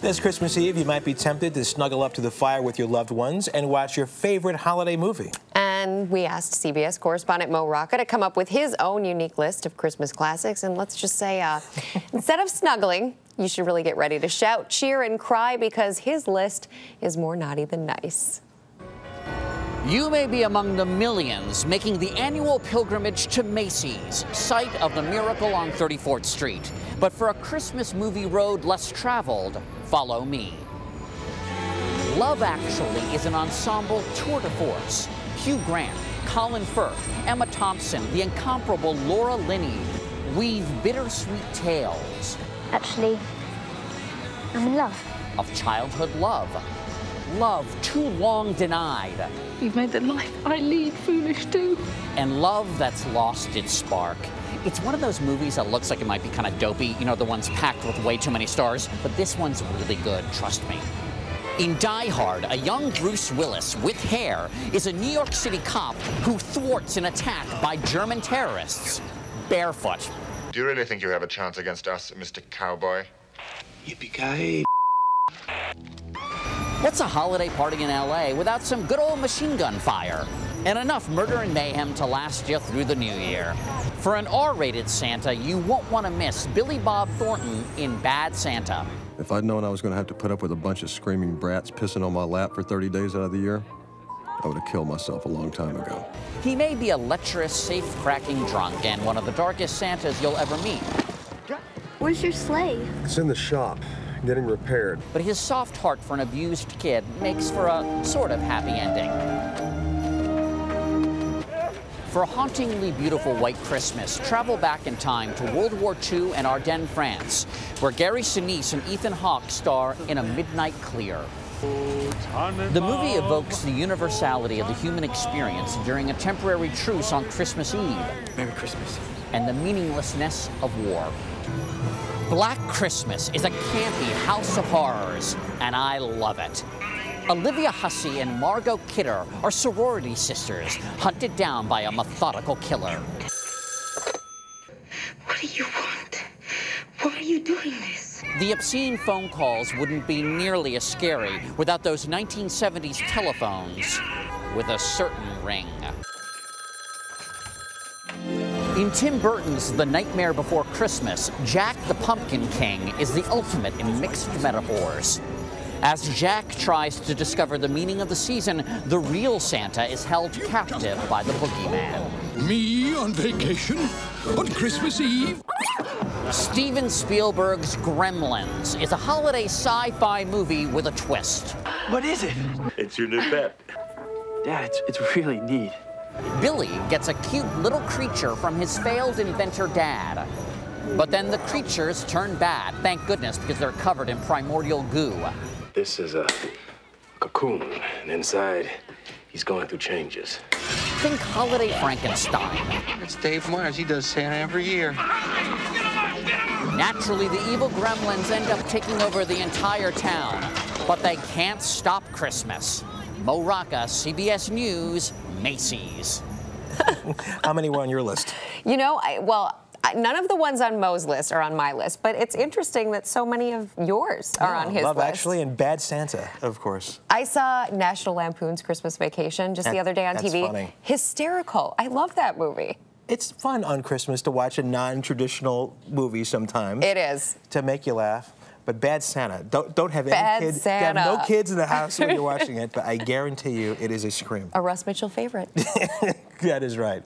This Christmas Eve, you might be tempted to snuggle up to the fire with your loved ones and watch your favorite holiday movie. And we asked CBS correspondent Mo Rocca to come up with his own unique list of Christmas classics. And let's just say, uh, instead of snuggling, you should really get ready to shout, cheer, and cry because his list is more naughty than nice. You may be among the millions making the annual pilgrimage to Macy's, site of the miracle on 34th Street. But for a Christmas movie road less traveled, follow me. Love Actually is an ensemble tour de force. Hugh Grant, Colin Firth, Emma Thompson, the incomparable Laura Linney weave bittersweet tales. Actually, I'm in love. Of childhood love, love too long denied. You've made the life I lead foolish too. And love that's lost its spark. It's one of those movies that looks like it might be kind of dopey, you know, the ones packed with way too many stars, but this one's really good, trust me. In Die Hard, a young Bruce Willis with hair is a New York City cop who thwarts an attack by German terrorists barefoot. Do you really think you have a chance against us, Mr. Cowboy? Yippee-ki-yay! What's a holiday party in LA without some good old machine gun fire? And enough murder and mayhem to last you through the new year. For an R-rated Santa, you won't want to miss Billy Bob Thornton in Bad Santa. If I'd known I was going to have to put up with a bunch of screaming brats pissing on my lap for 30 days out of the year, I would have killed myself a long time ago. He may be a lecherous, safe-cracking drunk and one of the darkest Santas you'll ever meet. Where's your sleigh? It's in the shop, getting repaired. But his soft heart for an abused kid makes for a sort of happy ending. For a hauntingly beautiful white Christmas, travel back in time to World War II and Ardennes, France, where Gary Sinise and Ethan Hawke star in A Midnight Clear. The movie evokes the universality of the human experience during a temporary truce on Christmas Eve. Merry Christmas. And the meaninglessness of war. Black Christmas is a campy house of horrors, and I love it. Olivia Hussey and Margot Kidder are sorority sisters hunted down by a methodical killer. What do you want? Why are you doing this? The obscene phone calls wouldn't be nearly as scary without those 1970s telephones with a certain ring. In Tim Burton's The Nightmare Before Christmas, Jack the Pumpkin King is the ultimate in mixed metaphors. As Jack tries to discover the meaning of the season, the real Santa is held captive by the boogeyman. Me on vacation? On Christmas Eve? Steven Spielberg's Gremlins is a holiday sci-fi movie with a twist. What is it? It's your new pet. Dad, it's, it's really neat. Billy gets a cute little creature from his failed inventor dad. But then the creatures turn bad, thank goodness, because they're covered in primordial goo. This is a cocoon, and inside, he's going through changes. Think Holiday Frankenstein. It's Dave Meyers. He does Santa every year. Naturally, the evil gremlins end up taking over the entire town, but they can't stop Christmas. Mo Rocca, CBS News, Macy's. How many were on your list? You know, I, well, none of the ones on Mo's list are on my list, but it's interesting that so many of yours are yeah, on his list. Love list. Actually and Bad Santa, of course. I saw National Lampoon's Christmas Vacation just that, the other day on that's TV. Funny. Hysterical. I love that movie. It's fun on Christmas to watch a non-traditional movie sometimes. It is. To make you laugh. But Bad Santa, don't don't have Bad any kids. Santa. Have no kids in the house when you're watching it, but I guarantee you it is a scream. A Russ Mitchell favorite. that is right.